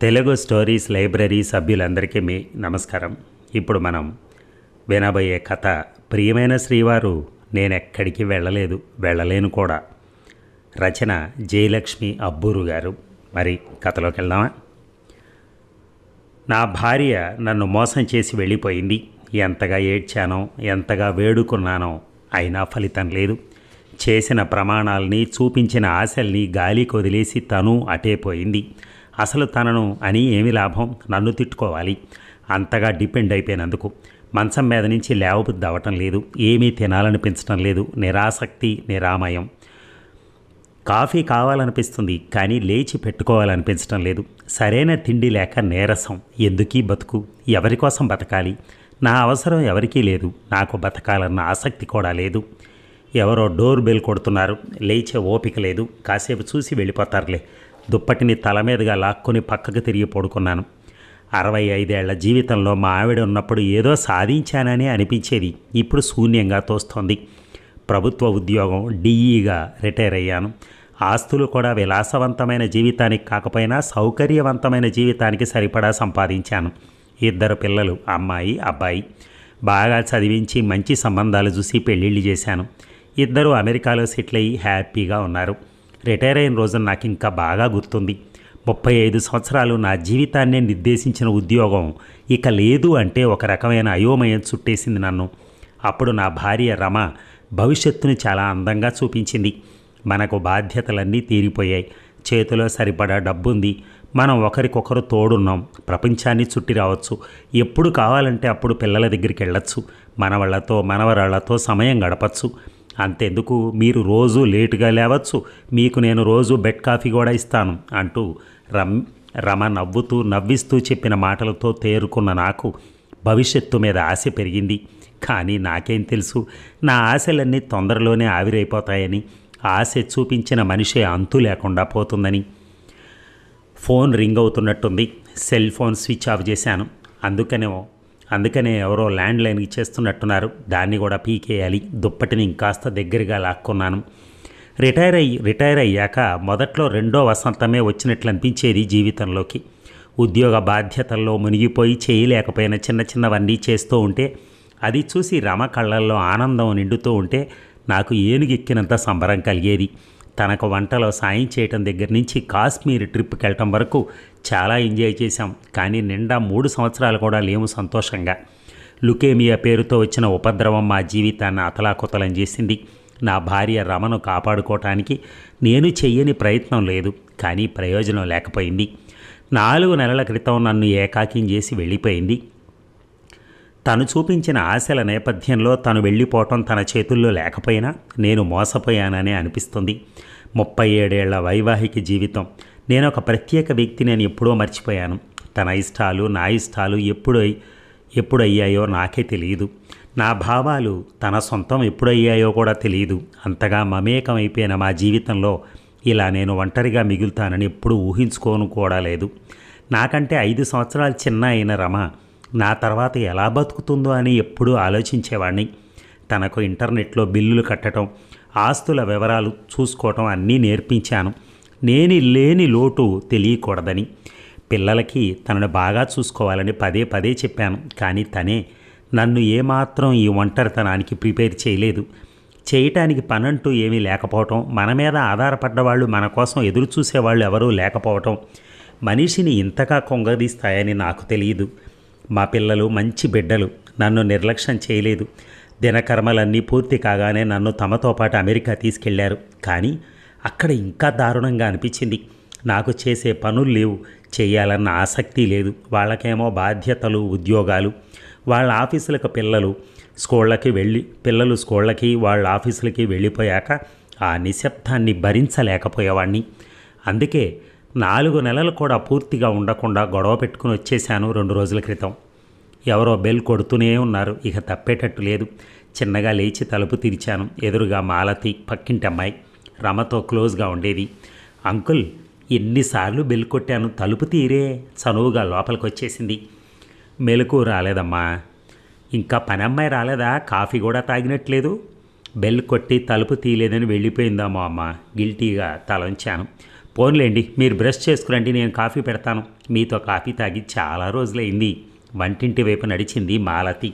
Telugu stories library సభ్యులందరికీ మీ నమస్కారం. ఇప్పుడు మనం వినబోయే కథ ప్రియమైన శ్రీవారు నేనెక్కడికి వెళ్ళలేదు వెళ్ళలేను కూడా. రచన జయలక్ష్మి అబ్బూరు గారు. మరి కథలోకి వెళ్దామా? నా భార్య నన్ను మోసం చేసి వెళ్ళిపోయింది. ఎంతగా ఏడ్చానో ఎంతగా వేడుకున్నానో అయినా ఫలితం లేదు. చేసిన ప్రమాణాల్ని చూపించిన ఆశల్ని గాలికి వదిలేసి తను అటే పోయింది. అసలు తనను అని ఏమి లాభం? నన్ను తిట్టుకోవాలి. అంతగా డిపెండ్ అయిపోయినందుకు. మంచం మీద నుంచి లేవబుద్ధి అవ్వటం లేదు. ఏమీ తినాలనిపించటం లేదు. నిరాసక్తి నిరామయం. కాఫీ కావాలనిపిస్తుంది కానీ లేచి పెట్టుకోవాలనిపించటం లేదు. సరైన తిండి లేక నీరసం. ఎందుకీ బతుకు? ఎవరి కోసం బతకాలి? నా అవసరం ఎవరికీ లేదు. నాకు బతకాలన్న ఆసక్తి కూడా లేదు. ఎవరో డోర్ బెల్ కొడుతున్నారు. లేచే ఓపిక లేదు. కాసేపు చూసి వెళ్ళిపోతారులే. దుప్పటిని తల మీదుగా లాక్కొని పక్కకు తిరిగి పడుకున్నాను. అరవై ఐదేళ్ళ జీవితంలో మా ఆవిడ ఉన్నప్పుడు ఏదో సాధించానని అనిపించేది. ఇప్పుడు శూన్యంగా తోస్తోంది. ప్రభుత్వ ఉద్యోగం డిఈగా రిటైర్ అయ్యాను. ఆస్తులు కూడా విలాసవంతమైన జీవితానికి కాకపోయినా సౌకర్యవంతమైన జీవితానికి సరిపడా సంపాదించాను. ఇద్దరు పిల్లలు అమ్మాయి అబ్బాయి. బాగా చదివించి మంచి సంబంధాలు చూసి పెళ్ళిళ్ళు చేశాను. ఇద్దరు అమెరికాలో సెటిల్ అయ్యి హ్యాపీగా ఉన్నారు. రిటైర్ అయిన రోజున నాకు ఇంకా బాగా గుర్తుంది. ముప్పై ఐదు సంవత్సరాలు నా జీవితాన్నే నిర్దేశించిన ఉద్యోగం ఇక లేదు అంటే ఒక రకమైన అయోమయం చుట్టేసింది నన్ను. అప్పుడు నా భార్య రమ భవిష్యత్తును చాలా అందంగా చూపించింది. మనకు బాధ్యతలన్నీ తీరిపోయాయి. చేతిలో సరిపడా డబ్బుంది. మనం ఒకరికొకరు తోడున్నాం. ప్రపంచాన్ని చుట్టి రావచ్చు. ఎప్పుడు కావాలంటే అప్పుడు పిల్లల దగ్గరికి వెళ్ళొచ్చు. మనవాళ్ళతో మనవరాళ్ళతో సమయం గడపచ్చు. అంతెందుకు మీరు రోజు లేటుగా లేవచ్చు. మీకు నేను రోజు బెడ్ కాఫీ కూడా ఇస్తాను అంటూ రమ్ రమ నవ్వుతూ నవ్విస్తూ చెప్పిన మాటలతో తేరుకున్న నాకు భవిష్యత్తు మీద ఆశ పెరిగింది. కానీ నాకేం తెలుసు. నా ఆశలన్నీ తొందరలోనే ఆవిరైపోతాయని ఆశ చూపించిన మనిషే అంతు లేకుండా పోతుందని. ఫోన్ రింగ్ అవుతున్నట్టుంది. సెల్ ఫోన్ స్విచ్ ఆఫ్ చేశాను. అందుకనేమో అందుకనే ఎవరో ల్యాండ్ లైన్ ఇచ్చేస్తున్నట్టున్నారు. దాన్ని కూడా పీకేయాలి. దుప్పటిని ఇంకాస్త దగ్గరగా లాక్కున్నాను. రిటైర్ అయ్యి రిటైర్ అయ్యాక మొదట్లో రెండో వసంతమే వచ్చినట్లు అనిపించేది జీవితంలోకి. ఉద్యోగ బాధ్యతల్లో మునిగిపోయి చేయలేకపోయిన చిన్న చిన్నవన్నీ చేస్తూ ఉంటే అది చూసి రమ కళ్ళల్లో ఆనందం నిండుతూ ఉంటే నాకు ఏనుగెక్కినంత సంబరం కలిగేది. తనకు వంటలో సాయం చేయటం దగ్గర నుంచి కాశ్మీర్ ట్రిప్కి వెళ్ళటం వరకు చాలా ఎంజాయ్ చేశాం. కానీ నిండా మూడు సంవత్సరాలు కూడా లేము సంతోషంగా. లుకేమియా పేరుతో వచ్చిన ఉపద్రవం మా జీవితాన్ని అతలాకుతలం చేసింది. నా భార్య రమను కాపాడుకోవటానికి నేను చెయ్యని ప్రయత్నం లేదు కానీ ప్రయోజనం లేకపోయింది. నాలుగు నెలల క్రితం నన్ను ఏకాకిం చేసి వెళ్ళిపోయింది. తను చూపించిన ఆశల నేపథ్యంలో తను వెళ్ళిపోవటం తన చేతుల్లో లేకపోయినా నేను మోసపోయాననే అనిపిస్తుంది. ముప్పై ఏడేళ్ళ వైవాహిక జీవితం. నేను ఒక ప్రత్యేక వ్యక్తి నేను ఎప్పుడో మర్చిపోయాను. తన ఇష్టాలు నా ఇష్టాలు ఎప్పుడు ఎప్పుడు అయ్యాయో నాకే తెలియదు నా భావాలు తన సొంతం ఎప్పుడయ్యాయో కూడా తెలియదు అంతగా మమేకమైపోయిన మా జీవితంలో ఇలా నేను ఒంటరిగా మిగులుతానని ఎప్పుడూ ఊహించుకోను కూడా లేదు. నాకంటే ఐదు సంవత్సరాలు చిన్న అయిన రమ నా తర్వాత ఎలా బతుకుతుందో అని ఎప్పుడూ ఆలోచించేవాడిని తనకు ఇంటర్నెట్లో బిల్లులు కట్టడం ఆస్తుల వివరాలు చూసుకోవటం అన్నీ నేర్పించాను. నేను లేని లోటు తెలియకూడదని. పిల్లలకి తనను బాగా చూసుకోవాలని పదే పదే చెప్పాను. కానీ తనే నన్ను ఏమాత్రం ఈ ఒంటరితనానికి ప్రిపేర్ చేయలేదు. చేయటానికి పనంటూ ఏమీ లేకపోవటం మన మీద ఆధారపడ్డవాళ్ళు మన కోసం ఎదురు చూసేవాళ్ళు ఎవరూ లేకపోవటం మనిషిని ఇంతగా కొంగదీస్తాయని నాకు తెలియదు. మా పిల్లలు మంచి బిడ్డలు. నన్ను నిర్లక్ష్యం చేయలేదు. దినకర్మలన్నీ పూర్తి కాగానే నన్ను తమతో పాటు అమెరికా తీసుకెళ్ళారు. కానీ అక్కడ ఇంకా దారుణంగా అనిపించింది. నాకు చేసే పనులు లేవు. చేయాలన్న ఆసక్తి లేదు. వాళ్ళకేమో బాధ్యతలు ఉద్యోగాలు. వాళ్ళ ఆఫీసులకు పిల్లలు స్కూళ్ళకి వెళ్ళి పిల్లలు స్కూళ్ళకి వాళ్ళ ఆఫీసులకి వెళ్ళిపోయాక ఆ నిశ్శబ్దాన్ని భరించలేకపోయేవాడిని అందుకే నాలుగు నెలలు కూడా పూర్తిగా ఉండకుండా గొడవ పెట్టుకుని వచ్చేశాను రెండు రోజుల క్రితం. ఎవరో బెల్ కొడుతూనే ఉన్నారు. ఇక తప్పేటట్టు లేదు. చిన్నగా లేచి తలుపు తెరిచాను. ఎదురుగా మాలతి పక్కింటి అమ్మాయి. రమతో క్లోజ్గా ఉండేది. అంకుల్ ఎన్నిసార్లు బెల్ కొట్టాను తలుపు తీరే చనువుగా లోపలికి వచ్చేసింది మెలకు రాలేదమ్మా. ఇంకా పని అమ్మాయి రాలేదా? కాఫీ కూడా తాగినట్లేదు. బెల్ కొట్టి తలుపు తీయలేదని వెళ్ళిపోయిందామో అమ్మ గిల్టీగా తలంచాను. పోన్లేండి మీరు బ్రష్ చేసుకురండి నేను కాఫీ పెడతాను. మీతో కాఫీ తాగి చాలా రోజులైంది. వంటింటి వైపు నడిచింది మాలతి.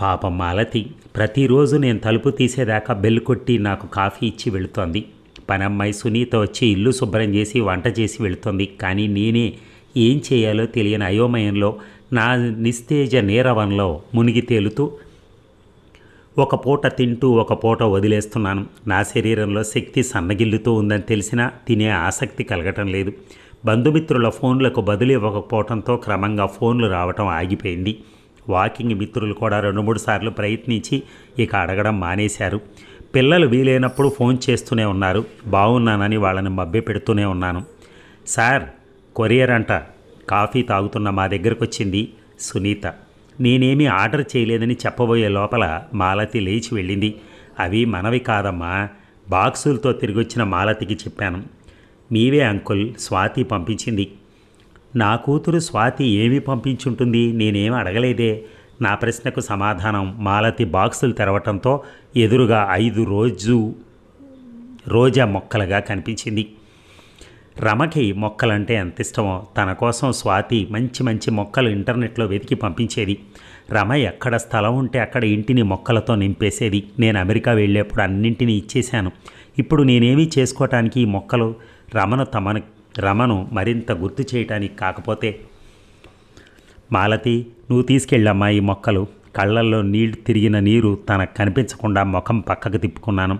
పాపం మాలతి ప్రతిరోజు నేను తలుపు తీసేదాకా బెల్ కొట్టి నాకు కాఫీ ఇచ్చి వెళుతోంది. పనమ్మాయి సునీత వచ్చి ఇల్లు శుభ్రం చేసి వంట చేసి వెళుతుంది. కానీ నేనే ఏం చేయాలో తెలియని అయోమయంలో నా నిస్తేజ నీరవంలో మునిగి తేలుతూ ఒక పూట తింటూ ఒక పూట వదిలేస్తున్నాను. నా శరీరంలో శక్తి సన్నగిల్లుతూ ఉందని తెలిసినా తినే ఆసక్తి కలగటం లేదు. బంధుమిత్రుల ఫోన్లకు బదులు ఇవ్వకపోవడంతో క్రమంగా ఫోన్లు రావటం ఆగిపోయింది. వాకింగ్ మిత్రులు కూడా రెండు మూడు సార్లు ప్రయత్నించి ఇక అడగడం మానేశారు. పిల్లలు వీలైనప్పుడు ఫోన్ చేస్తూనే ఉన్నారు. బాగున్నానని వాళ్ళని మభ్య పెడుతూనే ఉన్నాను. సార్ కొరియర్ అంట. కాఫీ తాగుతున్న మా దగ్గరకు వచ్చింది సునీత. నేనేమీ ఆర్డర్ చేయలేదని చెప్పబోయే లోపల మాలతి లేచి వెళ్ళింది. అవి మనవి కాదమ్మా. బాక్సులతో తిరిగొచ్చిన మాలతికి చెప్పాను. మీవే అంకుల్. స్వాతి పంపించింది. నా కూతురు స్వాతి ఏమి పంపించుంటుంది నేనేం అడగలేదే. నా ప్రశ్నకు సమాధానం మాలతి బాక్సులు తెరవటంతో ఎదురుగా ఐదు రోజు రోజా మొక్కలుగా కనిపించింది. రమకి మొక్కలంటే ఎంత ఇష్టమో తన కోసం స్వాతి మంచి మంచి మొక్కలు ఇంటర్నెట్లో వెతికి పంపించేది. రమ ఎక్కడ స్థలం ఉంటే అక్కడ ఇంటిని మొక్కలతో నింపేసేది. నేను అమెరికా వెళ్ళేప్పుడు అన్నింటినీ ఇచ్చేశాను. ఇప్పుడు నేనేమీ చేసుకోవటానికి ఈ మొక్కలు రమను తమను రమను మరింత గుర్తు చేయటానికి కాకపోతే మాలతి నువ్వు తీసుకెళ్ళమ్మా ఈ మొక్కలు. కళ్ళల్లో నీళ్ళు తిరిగిన నీరు తనకు కనిపించకుండా ముఖం పక్కకు తిప్పుకున్నాను.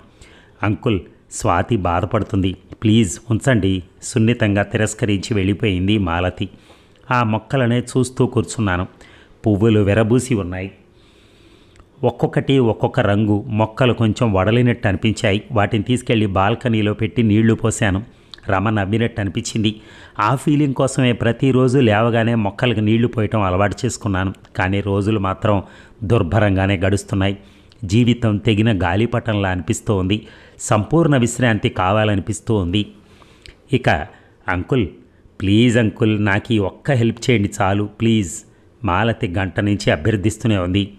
అంకుల్ స్వాతి బాధపడుతుంది. ప్లీజ్ ఉంచండి. సున్నితంగా తిరస్కరించి వెళ్ళిపోయింది మాలతి. ఆ మొక్కలనే చూస్తూ కూర్చున్నాను. పువ్వులు విరబూసి ఉన్నాయి. ఒక్కొక్కటి ఒక్కొక్క రంగు. మొక్కలు కొంచెం వడలినట్టు అనిపించాయి. వాటిని తీసుకెళ్ళి బాల్కనీలో పెట్టి నీళ్ళు పోశాను. రమ నమ్మినట్టు అనిపించింది. ఆ ఫీలింగ్ కోసమే ప్రతిరోజు లేవగానే మొక్కలకు నీళ్ళు పోయటం అలవాటు చేసుకున్నాను. కానీ రోజులు మాత్రం దుర్భరంగానే గడుస్తున్నాయి. జీవితం తెగిన గాలిపటంలా అనిపిస్తూ ఉంది సంపూర్ణ విశ్రాంతి కావాలనిపిస్తూ ఉంది ఇక అంకుల్ ప్లీజ్ అంకుల్ నాకు ఈ ఒక్క హెల్ప్ చేయండి చాలు. ప్లీజ్ మాలతి గంట నుంచి అభ్యర్థిస్తూనే ఉంది.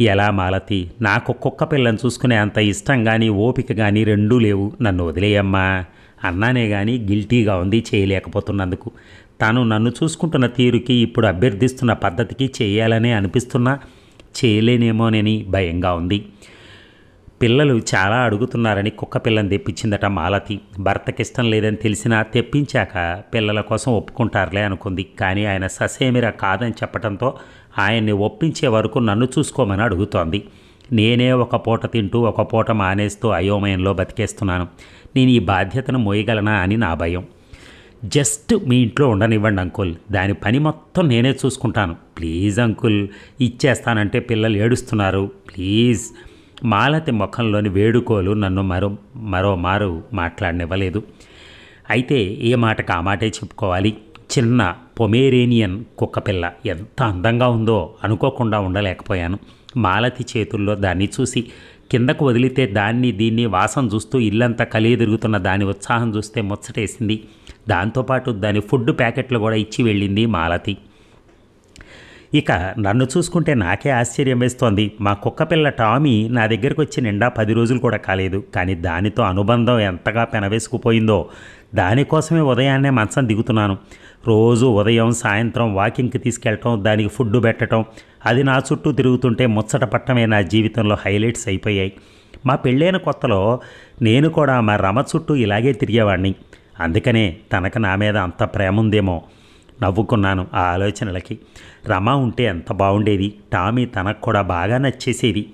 ఎలా మాలతి? నాకు కుక్క పిల్లని చూసుకునే అంత ఇష్టం కానీ ఓపిక కానీ రెండూ లేవు. నన్ను వదిలేయమ్మా. అన్నానే కానీ గిల్టీగా ఉంది చేయలేకపోతున్నందుకు. తాను నన్ను చూసుకుంటున్న తీరుకి ఇప్పుడు అభ్యర్థిస్తున్న పద్ధతికి చేయాలనే అనిపిస్తున్నా చేయలేనేమోనని భయంగా ఉంది. పిల్లలు చాలా అడుగుతున్నారని కుక్క పిల్లని తెప్పించిందట మాలతి. భర్తకి ఇష్టం లేదని తెలిసినా తెప్పించాక పిల్లల కోసం ఒప్పుకుంటారులే అనుకుంది. కానీ ఆయన ససేమిరా కాదని చెప్పడంతో ఆయన్ని ఒప్పించే వరకు నన్ను చూసుకోమని అడుగుతోంది. నేనే ఒక పూట తింటూ ఒక పూట మానేస్తూ అయోమయంలో బతికేస్తున్నాను. నేను ఈ బాధ్యతను మోయగలనా అని నా భయం. జస్ట్ మీ ఇంట్లో ఉండనివ్వండి అంకుల్. దాని పని మొత్తం నేనే చూసుకుంటాను. ప్లీజ్ అంకుల్ ఇచ్చేస్తానంటే పిల్లలు ఏడుస్తున్నారు. ప్లీజ్. మాలతి ముఖంలోని వేడుకోలు నన్ను మరో మరో మారు మాట్లాడనివ్వలేదు. అయితే ఏ మాటకు ఆ మాటే చెప్పుకోవాలి? చిన్న పొమేరేనియన్ కుక్కపిల్ల ఎంత అందంగా ఉందో అనుకోకుండా ఉండలేకపోయాను. మాలతి చేతుల్లో దాన్ని చూసి కిందకు వదిలితే దాన్ని దీన్ని వాసన చూస్తూ ఇల్లంతా కలియదిరుగుతున్న దాని ఉత్సాహం చూస్తే ముచ్చటేసింది. దాంతోపాటు దాని ఫుడ్ ప్యాకెట్లు కూడా ఇచ్చి వెళ్ళింది మాలతి. ఇక నన్ను చూసుకుంటే నాకే ఆశ్చర్యం వేస్తోంది. మా కుక్కపిల్ల టామీ నా దగ్గరకు వచ్చి నిండా పది రోజులు కూడా కాలేదు. కానీ దానితో అనుబంధం ఎంతగా పెనవేసుకుపోయిందో. దానికోసమే ఉదయాన్నే మంచం దిగుతున్నాను. రోజు ఉదయం సాయంత్రం వాకింగ్కి తీసుకెళ్ళటం దానికి ఫుడ్ పెట్టడం అది నా చుట్టూ తిరుగుతుంటే ముచ్చట పట్టమే నా జీవితంలో హైలైట్స్ అయిపోయాయి. మా పెళ్ళైన కొత్తలో నేను కూడా మా రమ చుట్టూ ఇలాగే తిరిగేవాడిని అందుకనే తనకు నా మీద అంత ప్రేమ ఉందేమో. నవ్వుకున్నాను ఆ ఆలోచనలకి. రమ ఉంటే ఎంత బాగుండేది టామీ తనకు కూడా బాగా నచ్చేసేది.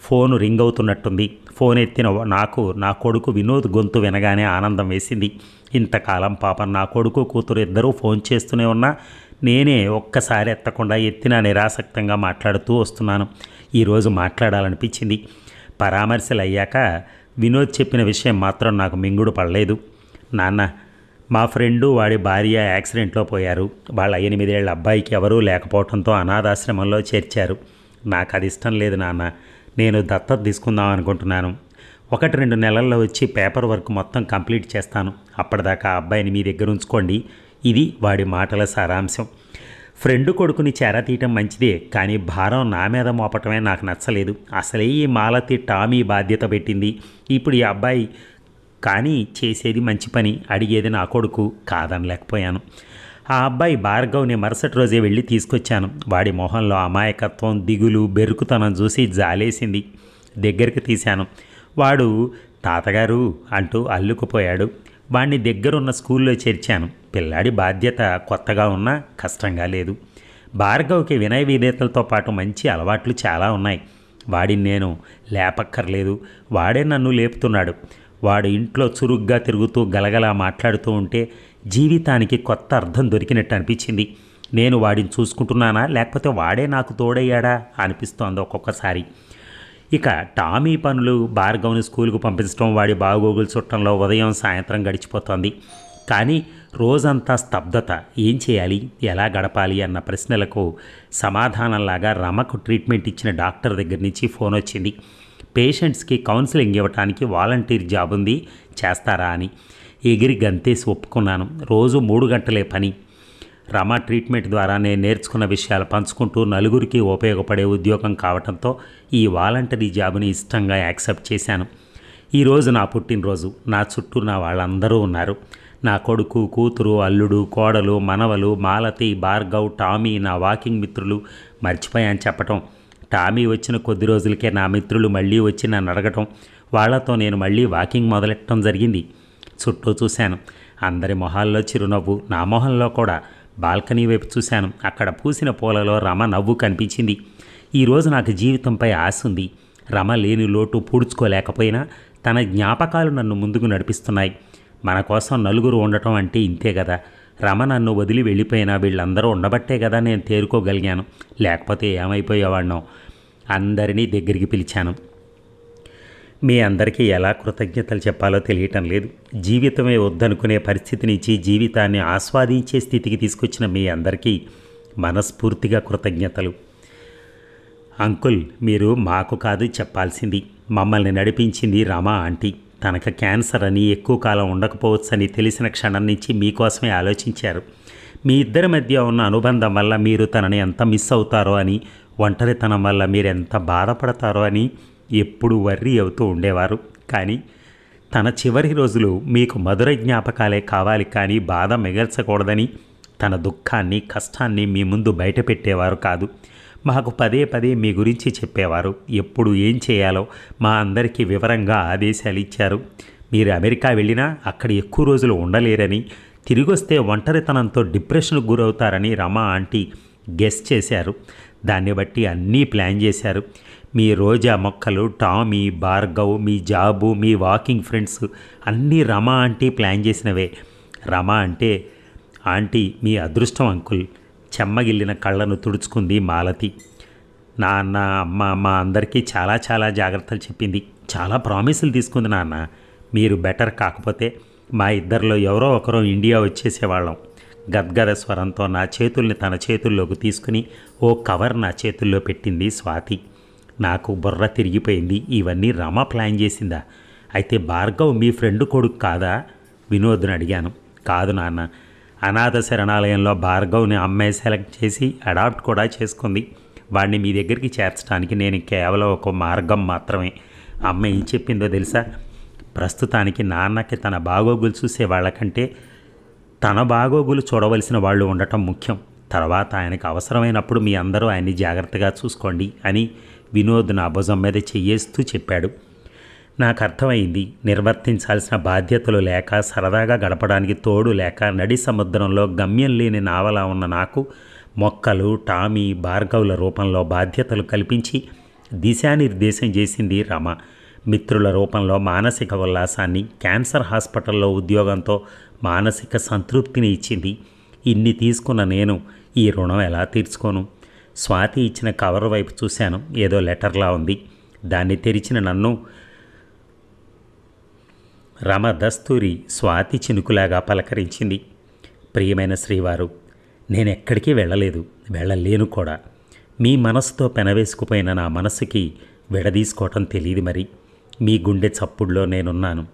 ఫోను రింగ్ అవుతున్నట్టుంది. ఫోన్ ఎత్తిన నాకు నా కొడుకు వినోద్ గొంతు వినగానే ఆనందం వేసింది. ఇంతకాలం పాపం నా కొడుకు కూతురు ఇద్దరూ ఫోన్ చేస్తూనే ఉన్నా నేనే ఒక్కసారి ఎత్తకుండా ఎత్తిన నిరాసక్తంగా మాట్లాడుతూ వస్తున్నాను. ఈరోజు మాట్లాడాలనిపించింది. పరామర్శలు అయ్యాక వినోద్ చెప్పిన విషయం మాత్రం నాకు మింగుడు పడలేదు. నాన్న మా ఫ్రెండు వాడి భార్య యాక్సిడెంట్లో పోయారు. వాళ్ళ ఎనిమిదేళ్ళ అబ్బాయికి ఎవరూ లేకపోవడంతో అనాథాశ్రమంలో చేర్చారు. నాకు అది ఇష్టం లేదు నాన్న. నేను దత్తత తీసుకుందాం అనుకుంటున్నాను. ఒకటి రెండు నెలల్లో వచ్చి పేపర్ వర్క్ మొత్తం కంప్లీట్ చేస్తాను. అప్పటిదాకా ఆ అబ్బాయిని మీ దగ్గర ఉంచుకోండి. ఇది వాడి మాటల సారాంశం. ఫ్రెండ్ కొడుకుని చేరతీయటం మంచిదే కానీ భారం నా మీద మోపటమే నాకు నచ్చలేదు. అసలే ఈ మాలతి టామీ బాధ్యత పెట్టింది. ఇప్పుడు ఈ అబ్బాయి కానీ చేసేది మంచి పని అడిగేది నా కొడుకు కాదనలేకపోయాను. ఆ అబ్బాయి భార్గవ్ని మరుసటి రోజే వెళ్ళి తీసుకొచ్చాను. వాడి మొహంలో అమాయకత్వం దిగులు బెరుకుతనం చూసి జాలేసింది. దగ్గరికి తీశాను. వాడు తాతగారు అంటూ అల్లుకుపోయాడు. వాణ్ణి దగ్గరున్న స్కూల్లో చేర్చాను. పిల్లాడి బాధ్యత కొత్తగా ఉన్నా కష్టంగా లేదు. భార్గవ్కి వినయ విధేతలతో పాటు మంచి అలవాట్లు చాలా ఉన్నాయి. వాడిని నేను లేపక్కర్లేదు. వాడే నన్ను లేపుతున్నాడు. వాడు ఇంట్లో చురుగ్గా తిరుగుతూ గలగలా మాట్లాడుతూ ఉంటే జీవితానికి కొత్త అర్థం దొరికినట్టు అనిపించింది. నేను వాడిని చూసుకుంటున్నానా? లేకపోతే వాడే నాకు తోడయ్యాడా? అనిపిస్తోంది ఒక్కొక్కసారి. ఇక టామీ పనులు భార్గవ్ని స్కూల్కు పంపించడం వాడి బాగోగులు చుట్టంలో ఉదయం సాయంత్రం గడిచిపోతోంది. కానీ రోజంతా స్తబ్దత. ఏం చేయాలి? ఎలా గడపాలి? అన్న ప్రశ్నలకు సమాధానంలాగా రమకు ట్రీట్మెంట్ ఇచ్చిన డాక్టర్ దగ్గర నుంచి ఫోన్ వచ్చింది. పేషెంట్స్కి కౌన్సిలింగ్ ఇవ్వడానికి వాలంటీర్ జాబ్ ఉంది. చేస్తారా అని. ఎగిరి గంతేసి ఒప్పుకున్నాను. రోజు మూడు గంటలే పని. రమ ట్రీట్మెంట్ ద్వారా నేను నేర్చుకున్న విషయాలు పంచుకుంటూ నలుగురికి ఉపయోగపడే ఉద్యోగం కావడంతో ఈ వాలంటరీ జాబ్ని ఇష్టంగా యాక్సెప్ట్ చేశాను. ఈరోజు నా పుట్టినరోజు. నా చుట్టూ నా వాళ్ళందరూ ఉన్నారు. నా కొడుకు కూతురు అల్లుడు కోడలు మనవలు మాలతి భార్గవ్ టామీ నా వాకింగ్ మిత్రులు మర్చిపోయాను చెప్పటం. టామీ వచ్చిన కొద్ది రోజులకే నా మిత్రులు మళ్ళీ వచ్చి నన్ను అడగటం వాళ్ళతో నేను మళ్ళీ వాకింగ్ మొదలెట్టడం జరిగింది. చుట్టూ చూశాను. అందరి మొహాల్లో చిరునవ్వు నా మొహంలో కూడా బాల్కనీ వైపు చూశాను. అక్కడ పూసిన పూలలో రమ నవ్వు కనిపించింది. ఈరోజు నాకు జీవితంపై ఆశ ఉంది. రమ లేని లోటు పూడ్చుకోలేకపోయినా తన జ్ఞాపకాలు నన్ను ముందుకు నడిపిస్తున్నాయి. మన కోసం నలుగురు ఉండటం అంటే ఇంతే కదా? రమ నన్ను వదిలి వెళ్ళిపోయినా వీళ్ళందరూ ఉండబట్టే కదా నేను తేరుకోగలిగాను. లేకపోతే ఏమైపోయేవాడినో అందరినీ దగ్గరికి పిలిచాను. మీ అందరికీ ఎలా కృతజ్ఞతలు చెప్పాలో తెలియటం లేదు. జీవితమే వద్దనుకునే పరిస్థితినిచ్చి జీవితాన్ని ఆస్వాదించే స్థితికి తీసుకొచ్చిన మీ అందరికీ మనస్ఫూర్తిగా కృతజ్ఞతలు. అంకుల్ మీరు మాకు కాదు చెప్పాల్సింది. మమ్మల్ని నడిపించింది రమా ఆంటీ. తనకు క్యాన్సర్ అని ఎక్కువ కాలం ఉండకపోవచ్చని తెలిసిన క్షణం నుంచి మీకోసమే ఆలోచించారు. మీ ఇద్దరి మధ్య ఉన్న అనుబంధం వల్ల మీరు తనని ఎంత మిస్ అవుతారో అని ఒంటరితనం వల్ల మీరు ఎంత బాధపడతారో అని ఎప్పుడు వర్రీ అవుతూ ఉండేవారు. కానీ తన చివరి రోజులు మీకు మధుర జ్ఞాపకాలే కావాలి కానీ బాధ మిగల్చకూడదని తన దుఃఖాన్ని కష్టాన్ని మీ ముందు బయటపెట్టేవారు కాదు. మాకు పదే పదే మీ గురించి చెప్పేవారు. ఎప్పుడు ఏం చేయాలో మా అందరికీ వివరంగా ఆదేశాలు ఇచ్చారు. మీరు అమెరికా వెళ్ళినా అక్కడ ఎక్కువ రోజులు ఉండలేరని తిరిగి వస్తే ఒంటరితనంతో డిప్రెషన్కు గురవుతారని రమా ఆంటీ గెస్ చేశారు. దాన్ని బట్టి అన్నీ ప్లాన్ చేశారు. మీ రోజా మొక్కలు టామీ భార్గవ్ మీ జాబు మీ వాకింగ్ ఫ్రెండ్స్ అన్నీ రమా ఆంటీ ప్లాన్ చేసినవే. రమా అంటే ఆంటీ మీ అదృష్టం అంకుల్. చెమ్మగిల్లిన కళ్ళను తుడుచుకుంది మాలతి. నాన్న అమ్మ మా అందరికీ చాలా చాలా జాగ్రత్తలు చెప్పింది. చాలా ప్రామిసులు తీసుకుంది నాన్న. మీరు బెటర్ కాకపోతే మా ఇద్దరిలో ఎవరో ఒకరో ఇండియా వచ్చేసేవాళ్ళం. గద్గద స్వరంతో నా చేతుల్ని తన చేతుల్లోకి తీసుకుని ఓ కవర్ నా చేతుల్లో పెట్టింది స్వాతి. నాకు బుర్ర తిరిగిపోయింది. ఇవన్నీ రమ ప్లాన్ చేసిందా? అయితే భార్గవ్ మీ ఫ్రెండ్ కొడుకు కాదా? వినోద్ని అడిగాను. కాదు నాన్న. అనాథ శరణాలయంలో భార్గవ్ని అమ్మాయి సెలెక్ట్ చేసి అడాప్ట్ కూడా చేసుకుంది. వాడిని మీ దగ్గరికి చేర్చడానికి నేను కేవలం ఒక మార్గం మాత్రమే. అమ్మ ఏం చెప్పిందో తెలుసా? ప్రస్తుతానికి నాన్నకి తన బాగోగులు చూసే వాళ్ళకంటే తన బాగోగులు చూడవలసిన వాళ్ళు ఉండటం ముఖ్యం. తర్వాత ఆయనకు అవసరమైనప్పుడు మీ అందరూ ఆయన్ని జాగ్రత్తగా చూసుకోండి అని వినోద్ నా భుజం మీద చెయ్యేస్తూ చెప్పాడు. నాకు అర్థమైంది నిర్వర్తించాల్సిన బాధ్యతలు లేక సరదాగా గడపడానికి తోడు లేక నడి సముద్రంలో గమ్యం లేని నావలా ఉన్న నాకు మొక్కలు టామీ భార్గవుల రూపంలో బాధ్యతలు కల్పించి దిశానిర్దేశం చేసింది రమ. మిత్రుల రూపంలో మానసిక ఉల్లాసాన్ని క్యాన్సర్ హాస్పిటల్లో ఉద్యోగంతో మానసిక సంతృప్తిని ఇచ్చింది. ఇన్ని తీసుకున్న నేను ఈ రుణం ఎలా తీర్చుకోను? స్వాతి ఇచ్చిన కవర్ వైపు చూశాను. ఏదో లెటర్లా ఉంది. దాన్ని తెరిచిన నన్ను రమ దస్తూరి స్వాతి చినుకులాగా పలకరించింది. ప్రియమైన శ్రీవారు నేను ఎక్కడికి వెళ్ళలేదు వెళ్ళలేను కూడా. మీ మనసుతో పెనవేసుకుపోయిన నా మనసుకి విడదీసుకోవటం తెలియదు మరి. మీ గుండె చప్పుడులో నేనున్నాను.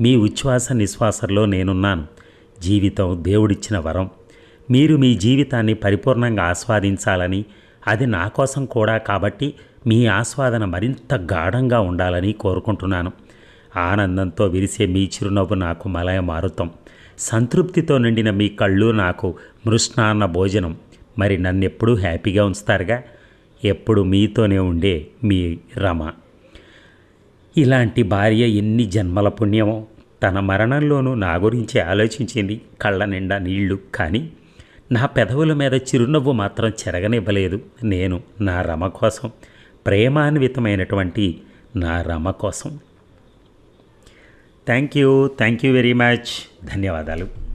మీ ఉచ్ఛ్వాస నిశ్వాసంలో నేనున్నాను. జీవితం దేవుడిచ్చిన వరం. మీరు మీ జీవితాన్ని పరిపూర్ణంగా ఆస్వాదించాలని అది నా కోసం కూడా కాబట్టి మీ ఆస్వాదన మరింత గాఢంగా ఉండాలని కోరుకుంటున్నాను. ఆనందంతో విరిసే మీ చిరునవ్వు నాకు మలయ మారుతం సంతృప్తితో నిండిన మీ కళ్ళు నాకు మృష్ణాన్న భోజనం. మరి నన్నెప్పుడూ హ్యాపీగా ఉంచుతారుగా? ఎప్పుడు మీతోనే ఉండే మీ రమ. ఇలాంటి భార్య ఎన్ని జన్మల పుణ్యమో. తన మరణంలోనూ నా గురించి ఆలోచించింది కళ్ళ నిండా నీళ్ళు. కానీ నా పెదవుల మీద చిరునవ్వు మాత్రం చెరగనివ్వలేదు. నేను నా రమ కోసం ప్రేమాన్వితమైనటువంటి నా రమ కోసం. Thank you. Thank you very much. ధన్యవాదాలు.